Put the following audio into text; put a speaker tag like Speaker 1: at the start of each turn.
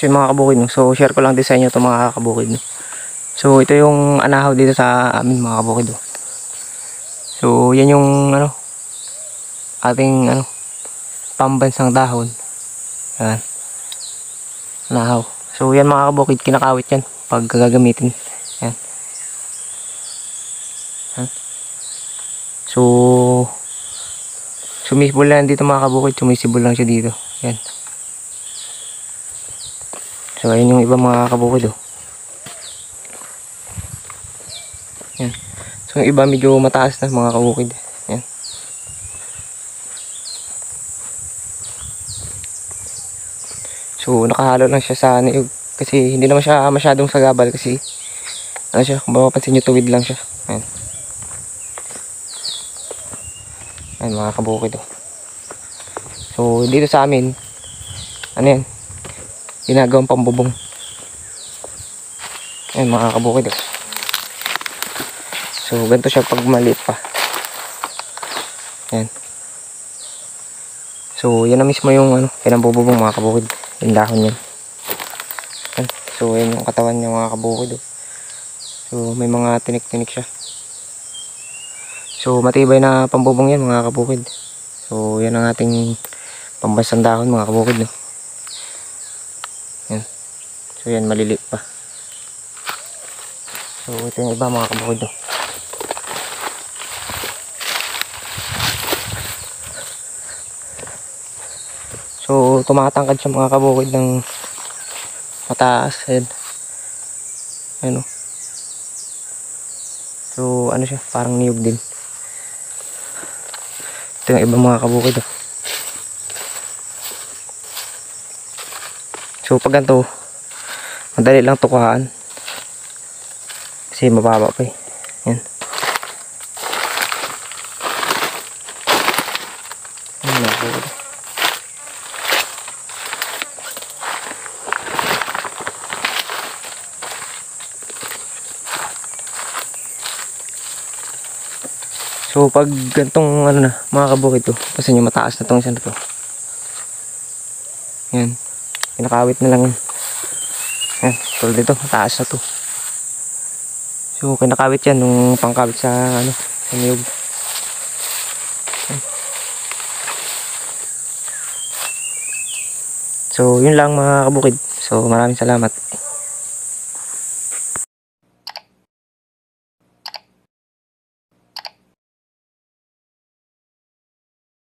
Speaker 1: So yung mga kabukid, so share ko lang din sa inyo itong mga kabukid. So ito yung anahaw dito sa amin mga kabukid. So yan yung ano, ating ano, pambansang dahon. Yan. Anahaw. So yan mga kabukid, kinakawit yan pag gagamitin. Yan. Yan. So sumisibol lang dito mga kabukid, sumisibol lang siya dito. Yan. So, ayun yung ibang mga kabukid, oh. Yan. So, yung iba medyo mataas na mga kabukid. Yan. So, nakahalo lang siya sa niyog. Kasi hindi naman siya masyadong sagabal kasi ano siya, kung mapapansin nyo tuwid lang siya. Yan. Yan mga kabukid, oh. So, dito sa amin, ano yan, ginagawang pambubong. Ayan mga kabukid. oh. So ganito siya pag maliit pa. Ayan. So yan na mismo yung ano, pinambububong mga kabukid. Yung dahon yan. Ayan. So yan yung katawan niya mga kabukid. oh. So may mga tinik-tinik siya. So matibay na pambubong yan mga kabukid. So yan ang ating pambansang dahon mga kabukid. No? So yan, maliliit pa. So ito yung iba mga kabukid. No? So tumatangkad siya mga kabukid ng mataas. Ayan. Ayan o. So ano siya, parang niyog din. Ito yung iba mga kabukid. Oh. So pag ganito, madali lang tukuhaan. Kasi mababa pa eh. Yan. So pag gantong ano na mga kabukid to kasi nyo mataas na tong isa na to. Yan. Pinakawit na lang yan yan, tulad dito, mataas na to. So, kinakawit yan nung pangkawit sa, ano, sa niyog. So, yun lang mga kabukid. So, maraming salamat.